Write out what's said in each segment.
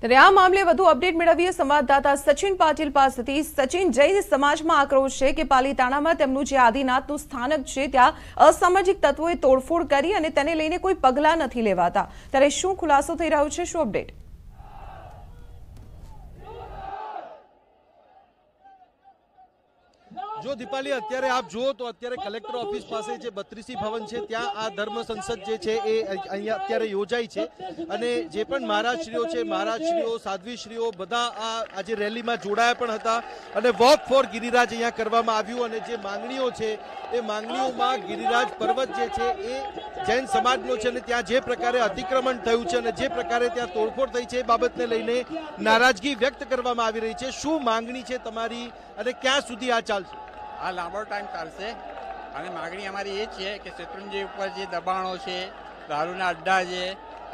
ત્યારે આ મામલે વધુ અપડેટ મેળવીએ સંવાદદાતા સચિન પાટીલ પાસેથી. સચિન, જૈન સમાજમાં આક્રોશ છે કે પાલીતાણામાં તેમનું જે આદિનાથનું સ્થાનક છે, ત્યાં અસામાજિક તત્વોએ તોડફોડ કરી અને તેને લઈને કોઈ પગલાં નથી લેવાતા. ત્યારે શું ખુલાસો થઈ રહ્યો છે? શું અપડેટ? જો દીપાલી, અત્યારે આપ જુઓ તો અત્યારે કલેક્ટર ઓફિસ પાસે જે બત્રીસી ભવન છે, ત્યાં આ ધર્મ સંસદ જે છે એ અહીંયા અત્યારે યોજાઈ છે. અને જે પણ મહારાજશ્રીઓ છે, મહારાજશ્રીઓ, સાધ્વીશ્રીઓ, બધા આ આજે રેલીમાં જોડાયા પણ હતા. અને વોક ફોર ગિરિરાજ અહીંયા કરવામાં આવ્યું અને જે માંગણીઓ છે, એ માંગણીઓમાં ગિરિરાજ પર્વત જે છે એ જૈન સમાજનો છે અને ત્યાં જે પ્રકારે અતિક્રમણ થયું છે અને જે પ્રકારે ત્યાં તોડફોડ થઈ છે એ બાબતને લઈને નારાજગી વ્યક્ત કરવામાં આવી રહી છે. શું માંગણી છે તમારી અને ક્યાં સુધી આ ચાલશે? આ લાંબો ટાઈમ ચાલશે. અને માગણી અમારી એ છે કે શેત્રુંજી ઉપર જે દબાણો છે દારૂના અડ્ડા છે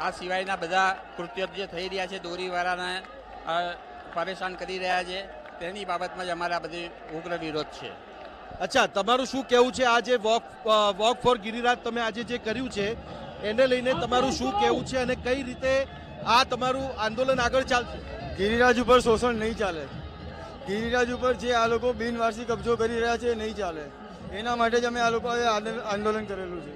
આ સિવાયના બધા કૃત્યો જે થઈ રહ્યા છે દોરીવાળાને પરેશાન કરી રહ્યા છે તેની બાબતમાં જ અમારા બધી ઉગ્ર વિરોધ છે. અચ્છા તમારું શું કહેવું છે? આ જે વોક વોક ફોર ગિરિરાજ તમે આજે જે કર્યું છે એને લઈને તમારું શું કહેવું છે અને કઈ રીતે આ તમારું આંદોલન આગળ ચાલશે? ગિરિરાજ ઉપર શોષણ નહીં ચાલે. ગિરિરાજ ઉપર જે આ લોકો બિનવારસી કબજો કરી રહ્યા છે નહીં ચાલે. એના માટે જ અમે આ લોકો આંદોલન કરેલું છે.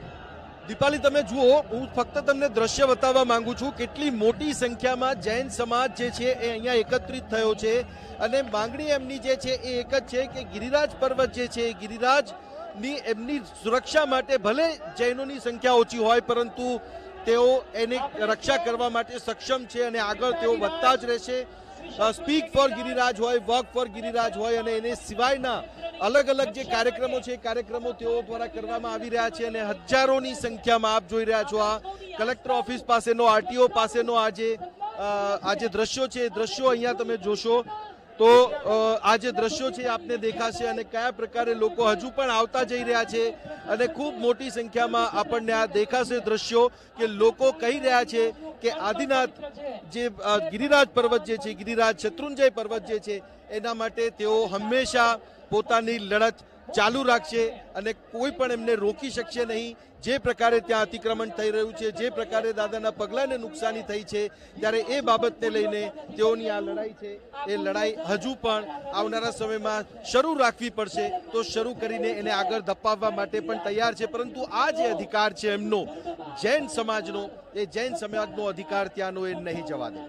દીપાલી, તમે જુઓ, હું ફક્ત તમને દ્રશ્ય બતાવવા માંગુ છું, કેટલી મોટી સંખ્યામાં જૈન સમાજ જે છે એ અહીંયા એકત્રિત થયો છે અને માંગણી એમની જે છે એ એક જ છે કે ગિરિરાજ પર્વત જે છે એ ગિરિરાજની એમની સુરક્ષા માટે ભલે જૈનોની સંખ્યા ઓછી હોય, પરંતુ તેઓ એની રક્ષા કરવા માટે સક્ષમ છે અને આગળ તેઓ વધતા જ રહેશે. સ્પીક ફોર ગિરિરાજ હોય વર્ક ફોર ગિરિરાજ હોય અને એને સિવાયના અલગ અલગ જે કાર્યક્રમો છે, એ કાર્યક્રમો તેઓ દ્વારા કરવામાં આવી રહ્યા છે અને હજારોની સંખ્યામાં આપ જોઈ રહ્યા છો આ કલેક્ટર ઓફિસ પાસેનો, આરટીઓ પાસેનો આજે આજે જે દ્રશ્યો છે, એ દ્રશ્યો અહીંયા તમે જોશો. તો આ જે દ્રશ્યો છે આપને દેખાશે અને કયા પ્રકારે લોકો હજુ પણ આવતા જઈ રહ્યા છે અને ખૂબ મોટી સંખ્યામાં આપણને આ દેખાશે દ્રશ્યો કે લોકો કહી રહ્યા છે કે આદિનાથ જે ગિરિરાજ પર્વત જે છે ગિરિરાજ શત્રુંજય પર્વત જે છે એના માટે તેઓ હંમેશા પોતાની લડત ચાલુ રાખશે અને કોઈ પણ એમને રોકી શકશે નહીં. જે પ્રકારે ત્યાં અતિક્રમણ થઈ રહ્યું છે જે પ્રકારે દાદાના પગલાંને નુકસાની થઈ છે ત્યારે એ બાબતને લઈને તેઓની આ લડાઈ છે. એ લડાઈ હજુ પણ આવનારા સમયમાં શરૂ રાખવી પડશે. તો શરૂ કરીને એને આગળ ધપાવવા માટે પણ તૈયાર છે. પરંતુ આ જે અધિકાર છે એમનો જૈન સમાજનો એ જૈન સમાજનો અધિકાર ત્યાંનો એ નહીં જવા દે.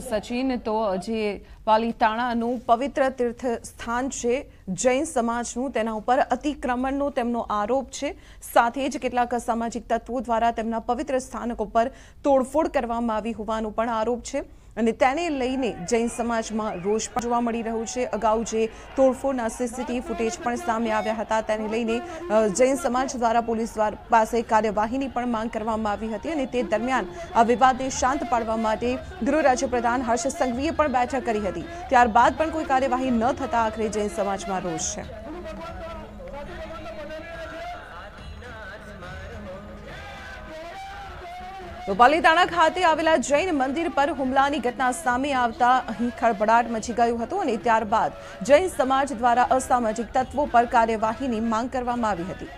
સચિન, તો જે પાલીતાણાનું પવિત્ર તીર્થ સ્થાન છે, જૈન સમાજનું, તેના ઉપર અતિક્રમણનો તેમનો આરોપ છે. સાથે જ કેટલાક સામાજિક તત્વો દ્વારા તેમના પવિત્ર સ્થાનક ઉપર તોડફોડ કરવામાં આવી હોવાનો પણ આરોપ છે. અને તેને લઈને જૈન સમાજમાં રોષ પણ જોવા મળી રહ્યો છે. અગાઉ જે તોડફોડના સીસીટીવી ફૂટેજ પણ સામે આવ્યા હતા, તેને લઈને જૈન સમાજ દ્વારા પોલીસ પાસે કાર્યવાહીની પણ માંગ કરવામાં આવી હતી અને તે દરમિયાન આ વિવાદને શાંત પાડવા માટે ગૃહ રાજ્યપ્રધાન હર્ષ સંઘવીએ પણ બેઠક કરી હતી. ત્યારબાદ પણ કોઈ કાર્યવાહી ન થતા આખરે જૈન સમાજમાં રોષ છે. તો પાલીતાણા ખાતે આવેલા જૈન મંદિર પર હુમલાની ઘટના સામે આવતા અહીં ખળભળાટ મચી ગયું હતું અને ત્યારબાદ જૈન સમાજ દ્વારા અસામાજિક તત્વો પર કાર્યવાહીની માંગ કરવામાં આવી હતી.